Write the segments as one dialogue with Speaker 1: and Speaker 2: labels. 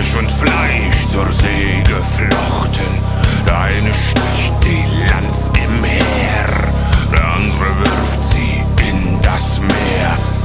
Speaker 1: Fisch und Fleisch zur See geflochten. Der eine sticht die Lanz im Heer, der andere wirft sie in das Meer.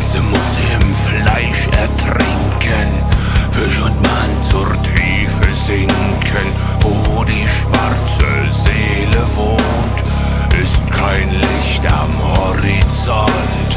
Speaker 1: ganze muss im Fleisch ertrinken, Fisch und Mann zur Tiefe sinken, wo die schwarze Seele wohnt, ist kein Licht am Horizont.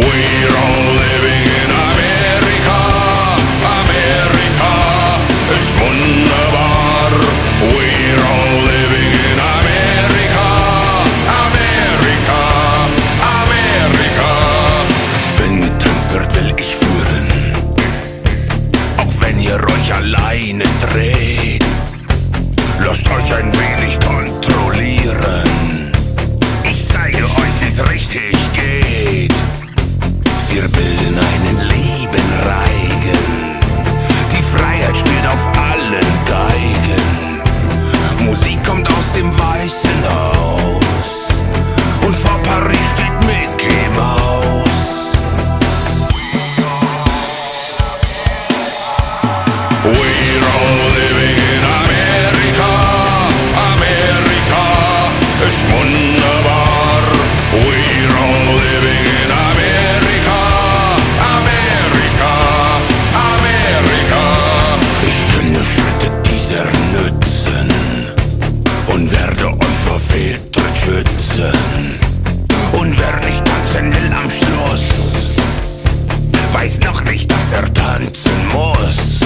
Speaker 1: We're on. Wer nicht tanzen will am Schluss, weiß noch nicht, dass er tanzen muss.